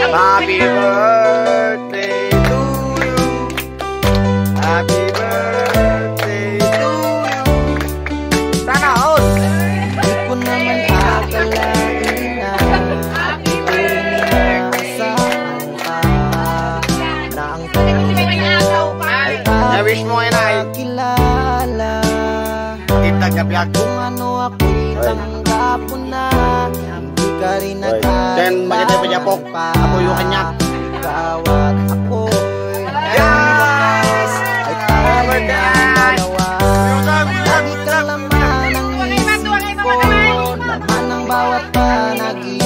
Happy birthday to you. Happy birthday to you. Sana all. Di ko naman akalain na Inaasahan ka Na ang mo ay Na-wish mo ay nay. kilala Kita gabiyag. Kung ano ako'y tanggap mo na Ka rin nagkakita Then, maganda pa niya po. Ako yung kanya. Bawat ako'y Yes! Ay tayo ng dalawa Lagi kang laman ng isip ko Laman ng bawat panaginip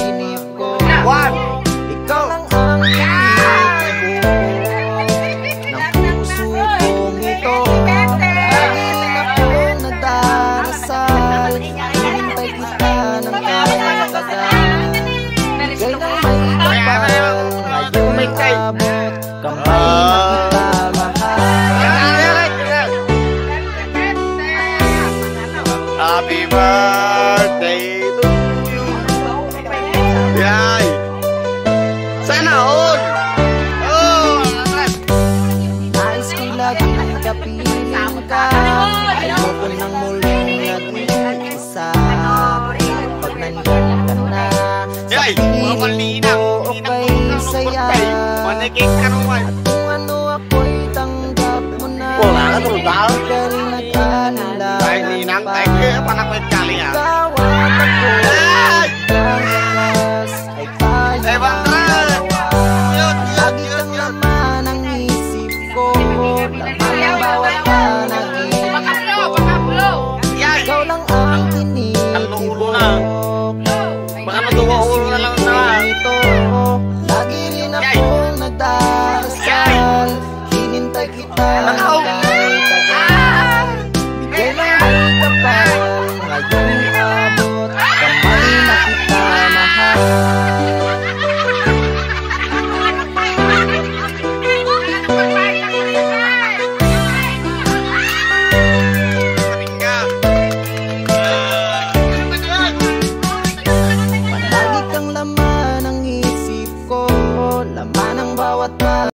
Happy birthday to you. Yay. Sana all. Oh, Nais ko'y laging kapiling ka Ayoko nang muling naging isa Pag nandyan ka na Sa Yay. Mga piling malinang. ko okay saya Maniging Eh, ang Bandran! dalawa Yun, yun, Lagi kang laman ang isip ko. Laman ang bawat panaginip. Ikaw lang ang tinitibok. Baka maduwa ulo na lang na. Ito, lagi rin akong nagdarasal Hinintay kita